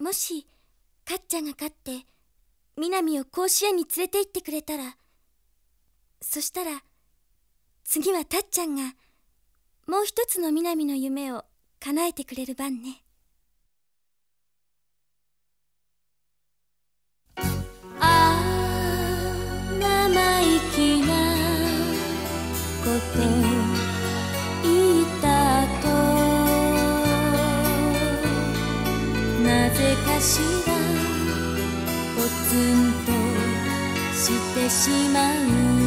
もしかっちゃんが勝って南を甲子園に連れて行ってくれたらそしたら次はたっちゃんがもう一つの南の夢を叶えてくれる番ね「ああ生意気なこと」私はポツンとしてしまう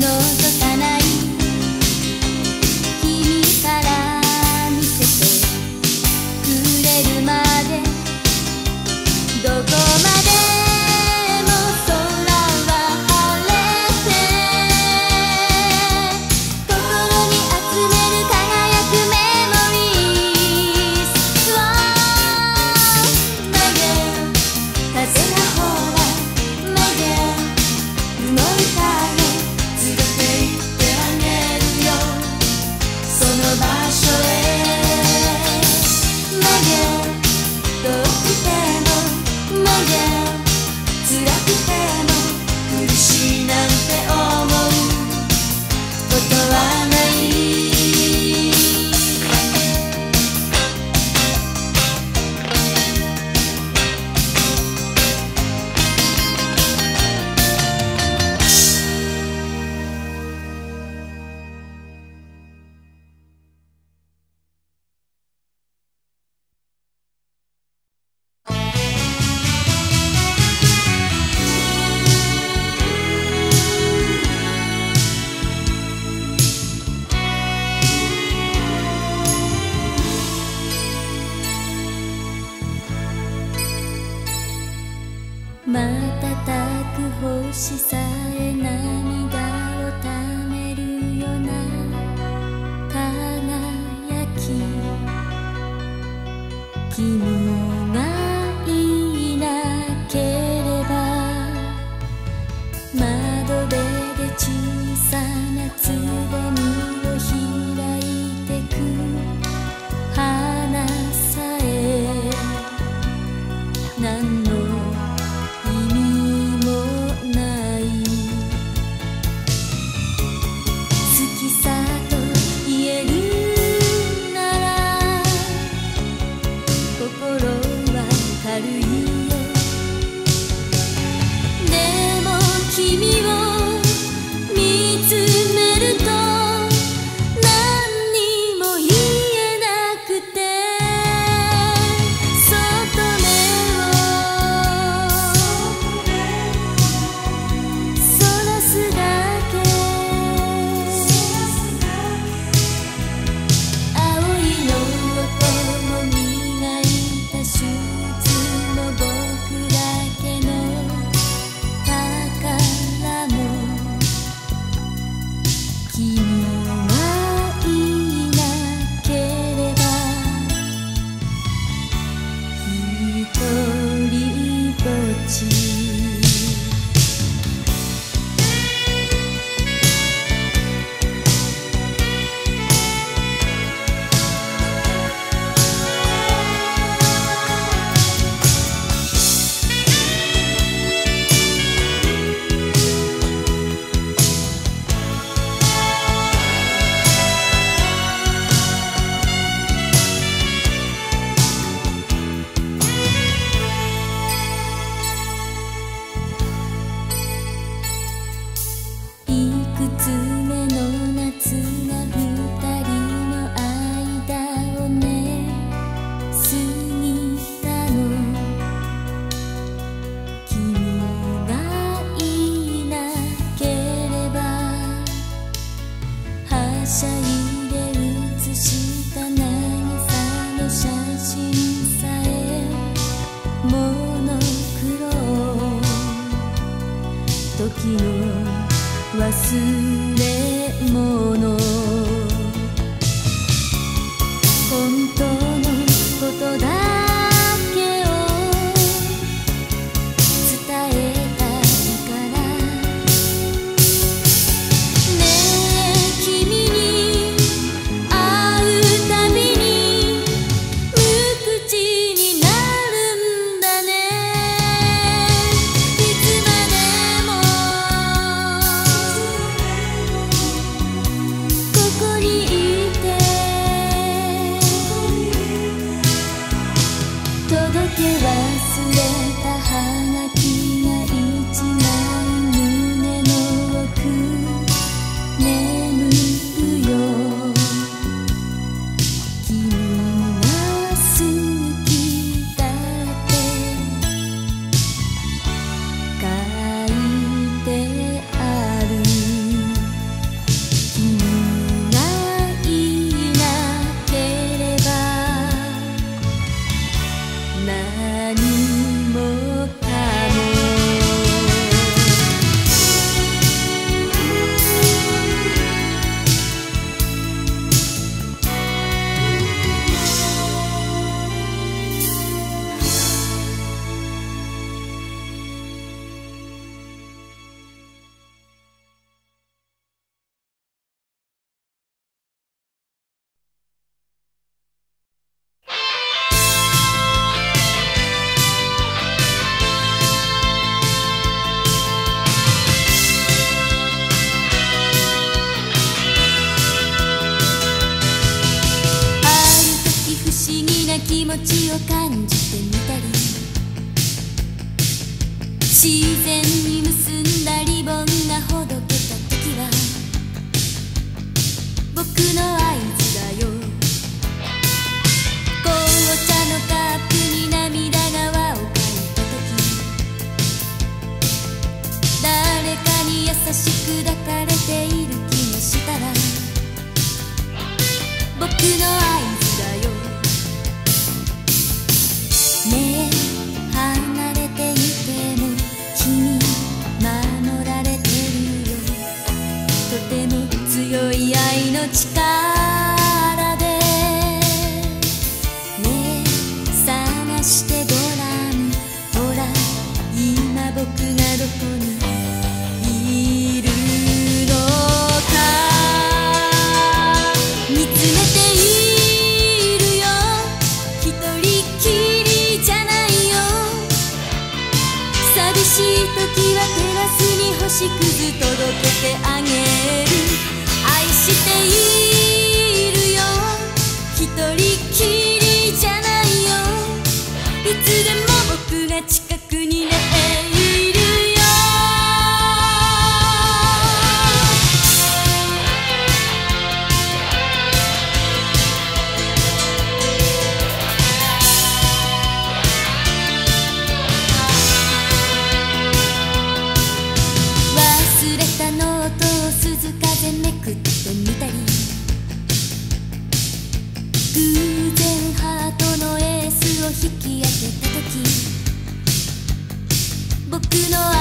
覗かない say てみたり。偶然ハートのエースを引き当てた時。僕の愛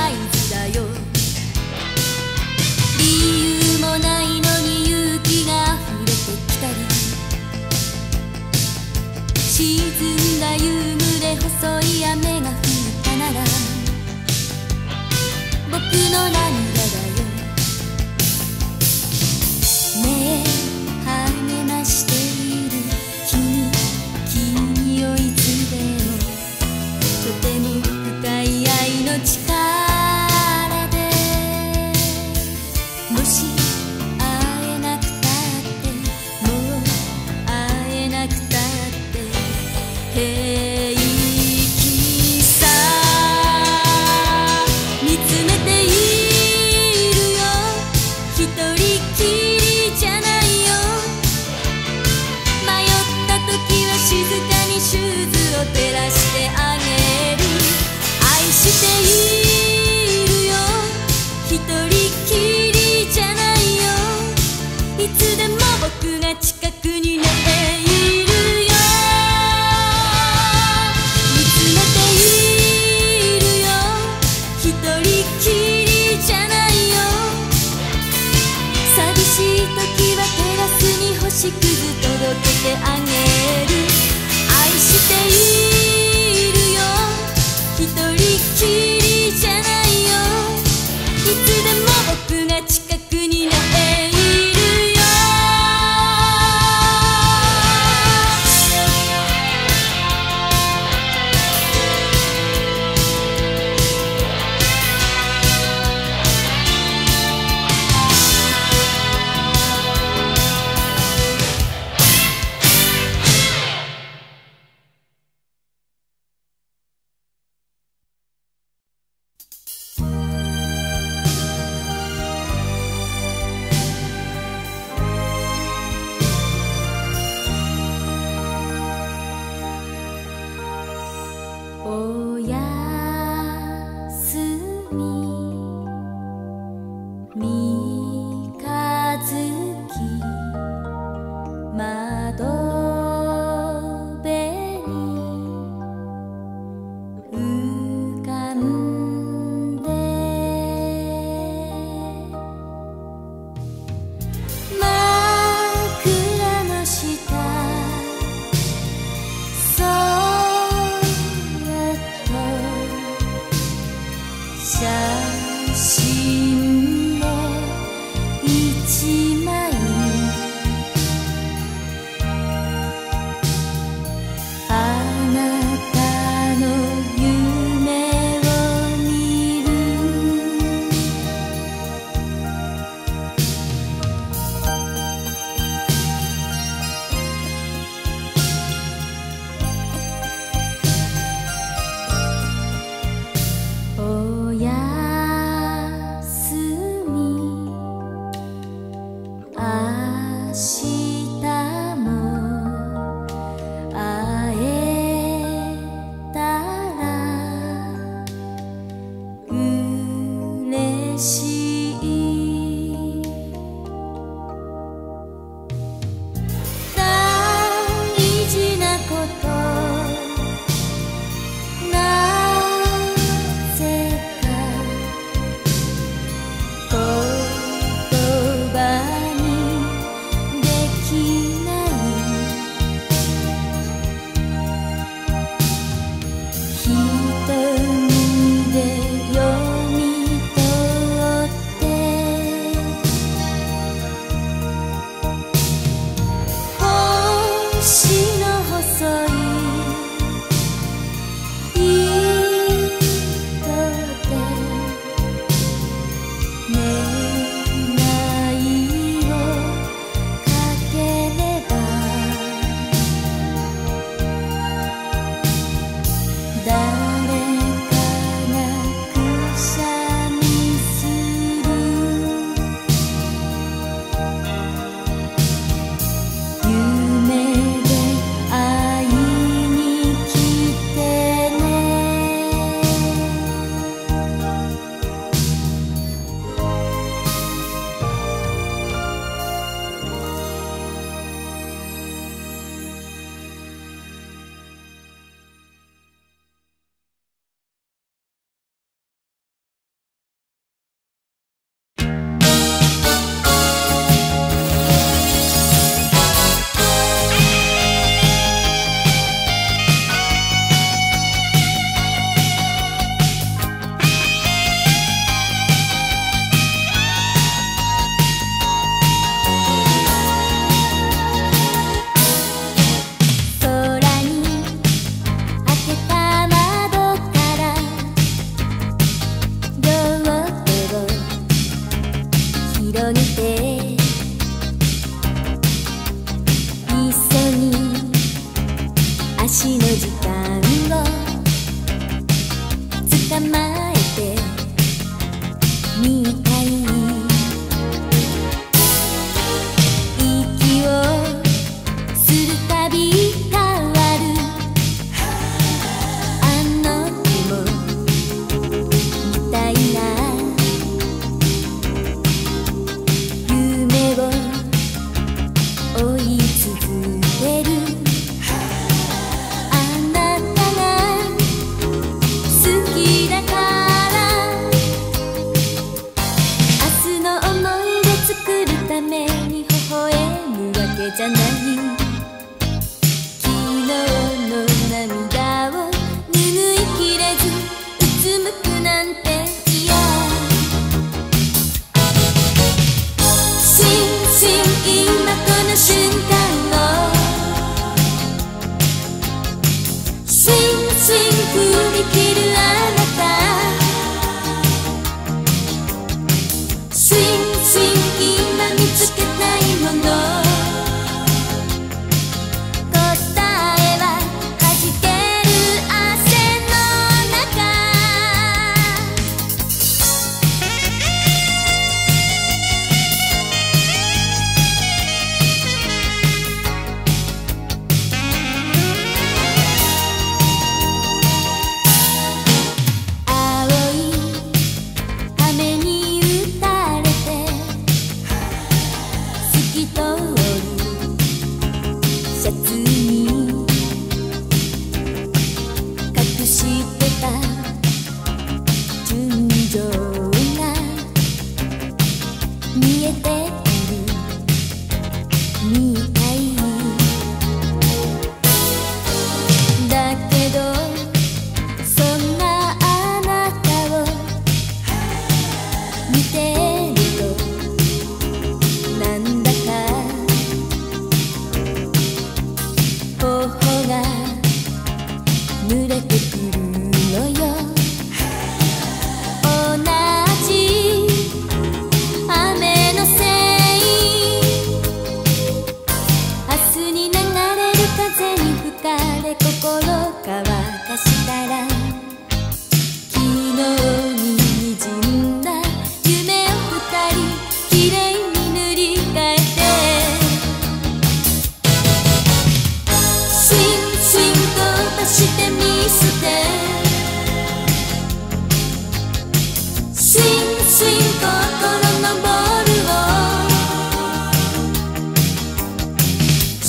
つでも僕が近くにね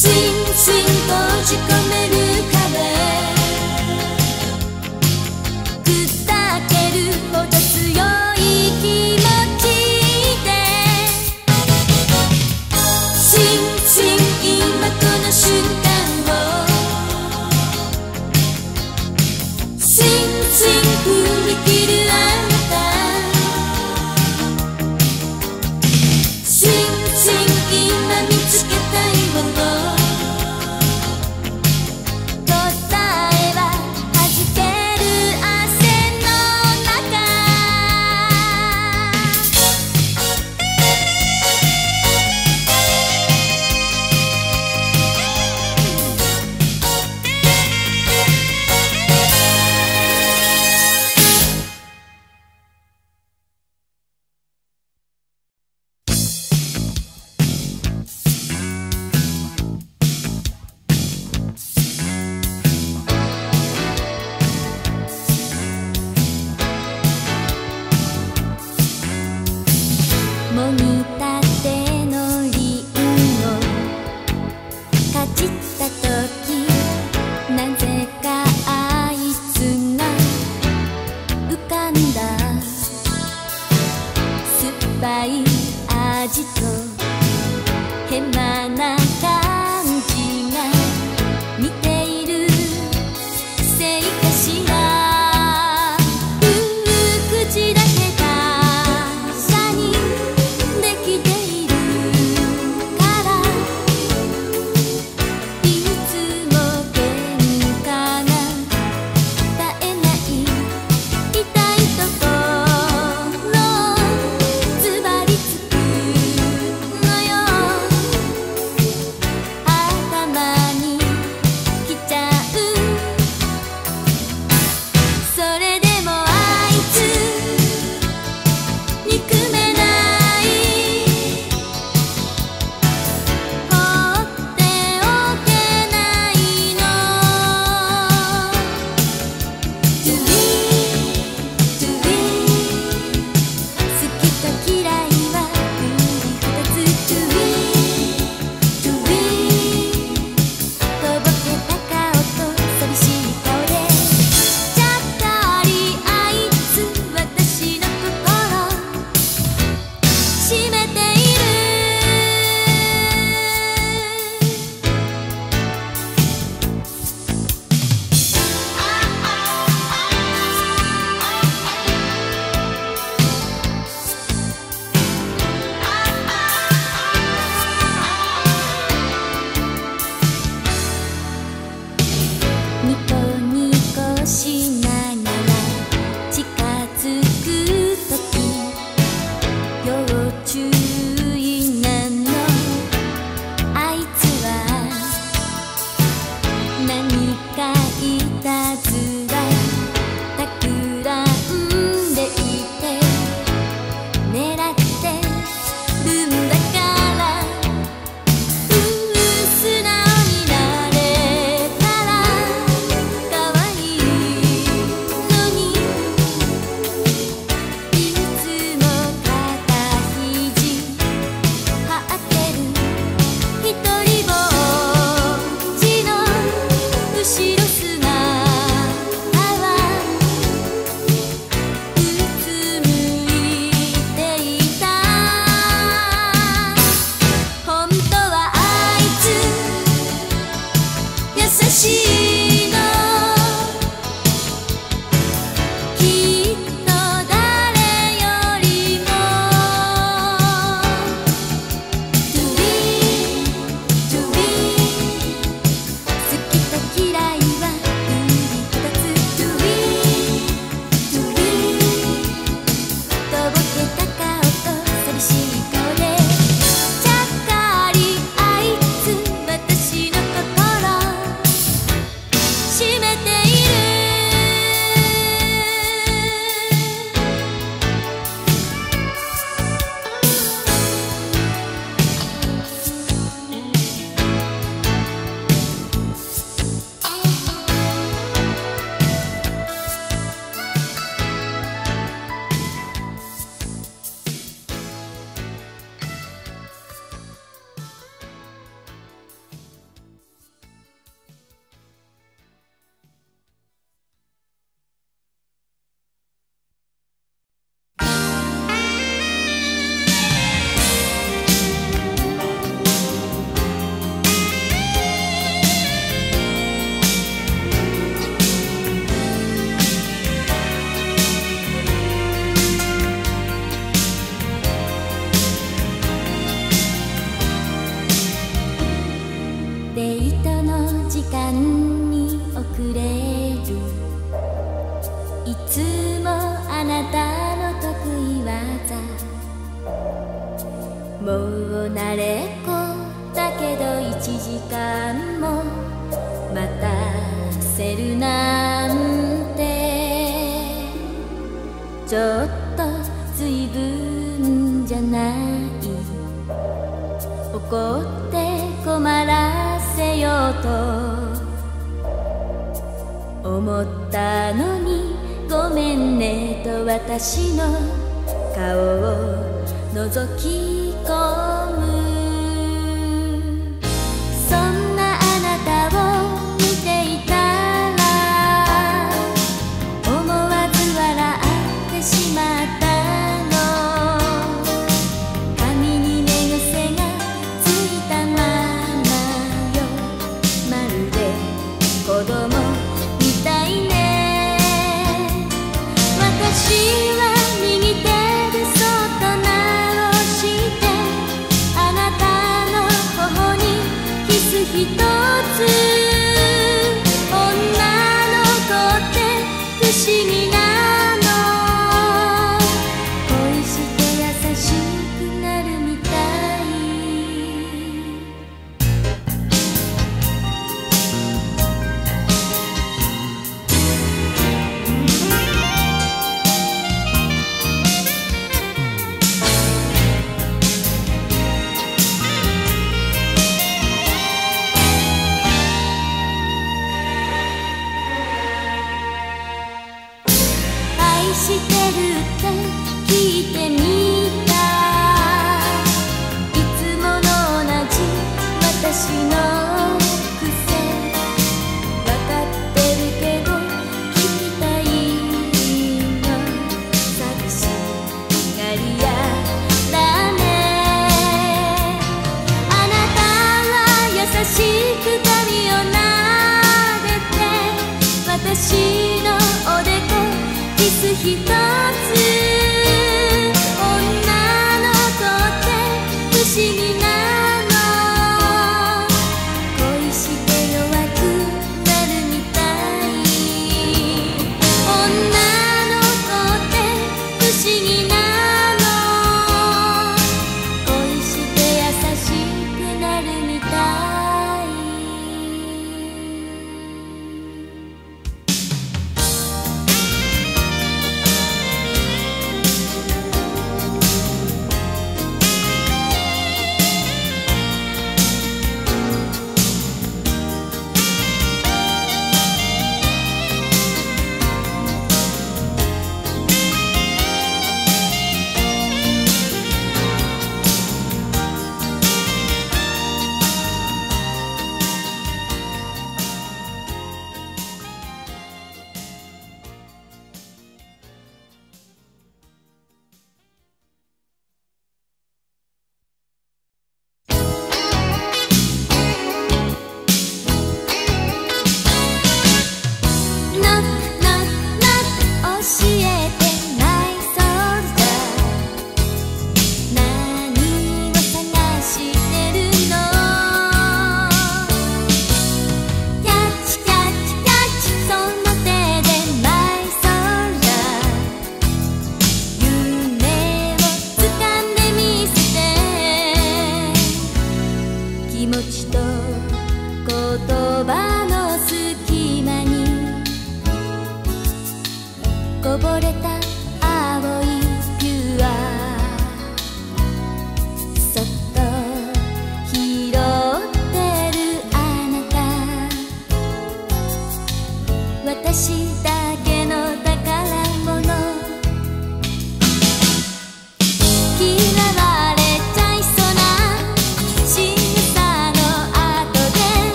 スインスイ